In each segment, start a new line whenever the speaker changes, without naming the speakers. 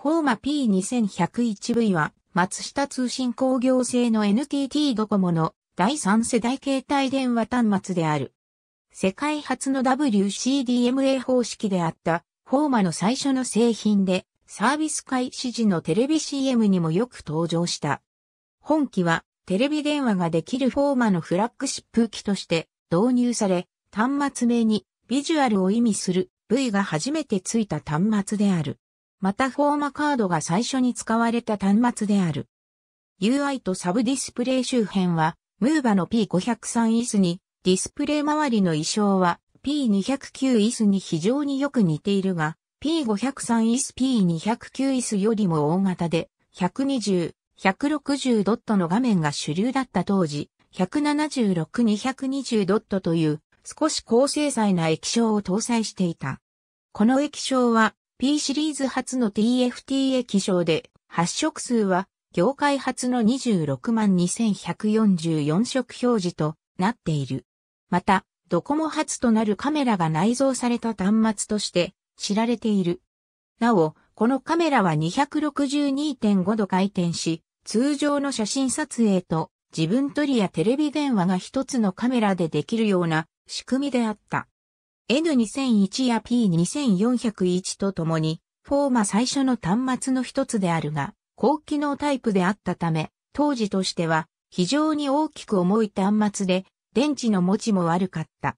フォーマ P2101V は松下通信工業製の NTT ドコモの第3世代携帯電話端末である。世界初の WCDMA 方式であったフォーマの最初の製品でサービス開始時のテレビ CM にもよく登場した。本機はテレビ電話ができるフォーマのフラッグシップ機として導入され、端末名にビジュアルを意味する V が初めてついた端末である。またフォーマカードが最初に使われた端末である。UI とサブディスプレイ周辺は、ムーバの P503 イスに、ディスプレイ周りの衣装は P209 イスに非常によく似ているが、P503 イス P209 イスよりも大型で、120、160ドットの画面が主流だった当時、176-220ドットという少し高精細な液晶を搭載していた。この液晶は P シリーズ初の TFT 液晶で、発色数は業界初の26万2144色表示となっている。また、ドコモ初となるカメラが内蔵された端末として知られている。なお、このカメラは262.5度回転し、通常の写真撮影と自分撮りやテレビ電話が一つのカメラでできるような仕組みであった。N2001 や P2401 とともに、フォーマ最初の端末の一つであるが、高機能タイプであったため、当時としては非常に大きく重い端末で、電池の持ちも悪かった。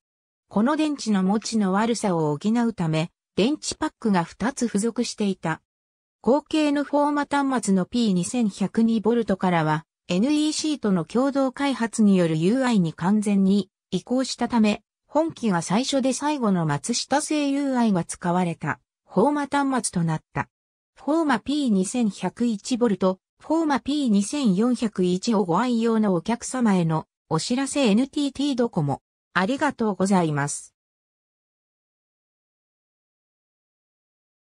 この電池の持ちの悪さを補うため、電池パックが2つ付属していた。後継のフォーマ端末の P2102V からは、NEC との共同開発による UI に完全に移行したため、本機が最初で最後の松下製 UI が使われた、フォーマ端末となった。フォーマ P2101V、フォーマ P2401 をご愛用のお客様へのお知らせ NTT ドコモ。ありがとうございます。